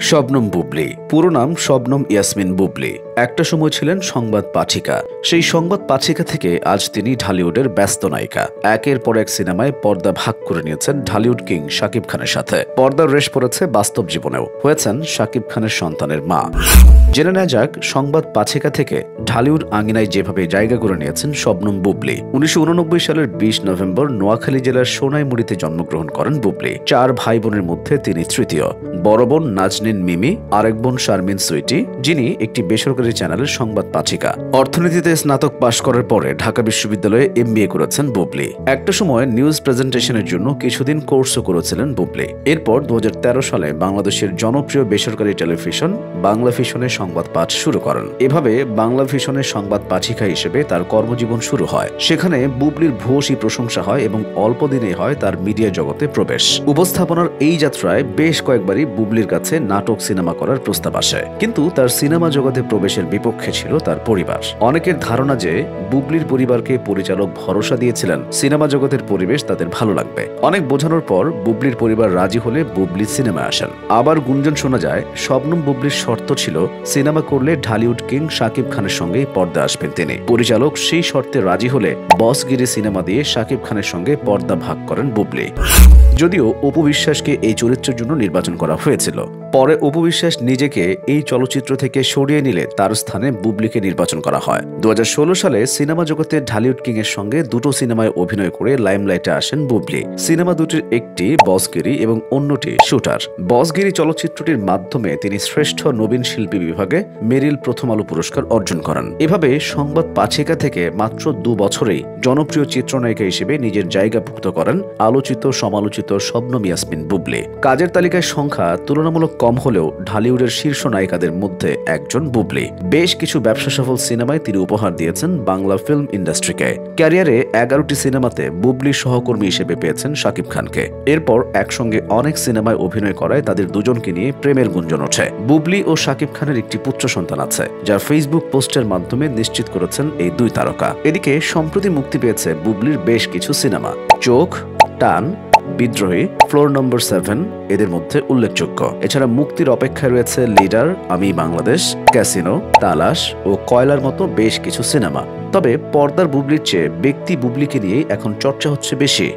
শবনম বুবলি। পুরো নাম শবনম ইয়াসমিন বুবলি। একটা সময় ছিলেন সংবাদ পাঠিকা। সেই সংবাদ পাঠিকা থেকে আজ তিনি ঢালিউডের ব্যস্ত নায়িকা। একের পর এক সিনেমায় পর্দা ভাগ করে নিয়েছেন ঢালিউড কিং শাকিব খানের সাথে। পর্দার রেশ পড়েছে বাস্তব জীবনেও। হয়েছেন শাকিব খানের সন্তানের মা। জেনে নেওয়া যাক, সংবাদ পাছিকা থেকে ঢালিউড আঙিনায় যেভাবে জায়গা করে নিয়েছেন শবনম বুবলি। উনিশশো উননব্বই সালের বিশ নভেম্বর নোয়াখালী জেলার সোনাইমুড়িতে জন্মগ্রহণ করেন বুবলি। চার ভাই বোনের মধ্যে তিনি তৃতীয়। বড় বোন নাজনিন মিমি, আরেক বোন শারমিন সুইটি, যিনি একটি বেসরকারি চ্যানেলের সংবাদ পাচিকা অর্থনীতিতে স্নাতক পাশ করার পরে ঢাকা বিশ্ববিদ্যালয়ে এম করেছেন বুবলি। একটা সময় নিউজ প্রেজেন্টেশনের জন্য কিছুদিন কোর্সও করেছিলেন বুবলি। এরপর দু সালে বাংলাদেশের জনপ্রিয় বেসরকারি টেলিভিশন বাংলা ফিশনের সংবাদ পাঠ শুরু করেন। এভাবে বাংলা ভিশনের সংবাদ পাঠিকা হিসেবে তার কর্মজীবন শুরু হয়। সেখানে বুবলির ভূয়সী প্রশংসা হয় এবং অল্প দিনে হয় তার মিডিয়া জগতে প্রবেশ। উপস্থাপনার এই যাত্রায় বেশ কয়েকবারই বুবলির কাছে নাটক সিনেমা করার প্রস্তাব আসে। কিন্তু তার সিনেমা জগতে প্রবেশের বিপক্ষে ছিল তার পরিবার। অনেকের ধারণা যে বুবলির পরিবারকে পরিচালক ভরসা দিয়েছিলেন। সিনেমা জগতের পরিবেশ তাদের ভালো লাগবে। অনেক বোঝানোর পর বুবলির পরিবার রাজি হলে বুবলি সিনেমায় আসেন। আবার গুঞ্জন শোনা যায়, শবনম বুবলির শর্ত ছিল, সিনেমা করলে ঢালিউড কিং শাকিব খানের সঙ্গেই পর্দা আসবেন তিনি। পরিচালক সেই শর্তে রাজি হলে বসগিরি সিনেমা দিয়ে শাকিব খানের সঙ্গে পর্দা ভাগ করেন বুবলি। যদিও উপবিশ্বাসকে এই চরিত্রের জন্য নির্বাচন করা হয়েছিল। পরে উপবিশ্বাস নিজেকে এই চলচ্চিত্র থেকে সরিয়ে নিলে তার স্থানে বুবলিকে নির্বাচন করা হয়। দু হাজার ষোলো সালে সিনেমা জগতে ঢালিউড কিং এর সঙ্গে দুটো সিনেমায় অভিনয় করে লাইমলাইটে আসেন বুবলি। সিনেমা দুটির একটি বসগিরি এবং অন্যটি শুটার। বসগিরি চলচ্চিত্রটির মাধ্যমে তিনি শ্রেষ্ঠ নবীন শিল্পী বিভাগে মেরিল প্রথম আলো পুরস্কার অর্জন করেন। এভাবে সংবাদ পাচিকা থেকে মাত্র দু বছরেই জনপ্রিয় চিত্রনায়িকা হিসেবে নিজের জায়গা ভুক্ত করেন আলোচিত সমালোচিত শবনম ইয়াসমিন বুবলি। কাজের তালিকায় সংখ্যা তুলনামূলক কম হলেও ঢালিউডের শীর্ষ নায়িকাদের মধ্যে একজন বুবলি। বেশ কিছু ব্যবসা সফল সিনেমায় তিনি উপহার দিয়েছেন বাংলা ফিল্ম ইন্ডাস্ট্রিকে ক্যারিয়ারে এগারোটি সিনেমাতে বুবলি সহকর্মী হিসেবে পেয়েছেন শাকিব খানকে। এরপর একসঙ্গে অনেক সিনেমায় অভিনয় করায় তাদের দুজনকে নিয়ে প্রেমের গুঞ্জন ওঠে। বুবলি ও শাকিব খানের একটি পুত্র সন্তান আছে যা ফেসবুক পোস্টের মাধ্যমে নিশ্চিত করেছেন এই দুই তারকা। এদিকে সম্প্রতি মুক্তি পেয়েছে বুবলির বেশ কিছু সিনেমা। চোখ, টান, বিদ্রোহী, ফ্লোর নম্বর সেভেন, এদের মধ্যে উল্লেখযোগ্য। এছাড়া মুক্তির অপেক্ষায় রয়েছে লিডার, আমি বাংলাদেশ, ক্যাসিনো, তালাশ ও কয়লার মতো বেশ কিছু সিনেমা। তবে পর্দার বুবলির চেয়ে ব্যক্তি বুবলিকে নিয়েই এখন চর্চা হচ্ছে বেশি।